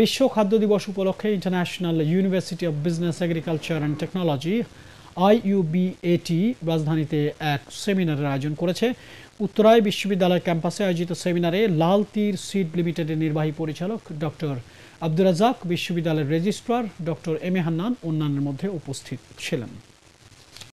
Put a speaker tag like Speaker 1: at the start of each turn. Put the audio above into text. Speaker 1: বিশ্ব খাদ্য দিবস উপলক্ষে international university of business agriculture and technology IUBAT রাজধানীতে এক সেমিনারের আয়োজন করেছে উত্তরায় বিশ্ববিদ্যালয় ক্যাম্পাসে আয়োজিত সেমিনারে লাল তীর সিড লিমিটেডের নির্বাহী পরিচালক ডক্টর আব্দুর রাজাক বিশ্ববিদ্যালয়ের registrar doctor M A Hannan অন্যান্যের মধ্যে উপস্থিত ছিলেন